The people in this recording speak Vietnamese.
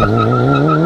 Oh.